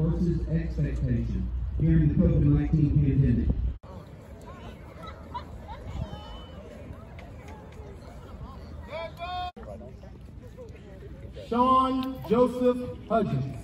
versus expectation during the COVID-19 pandemic. Sean Joseph Hudgens.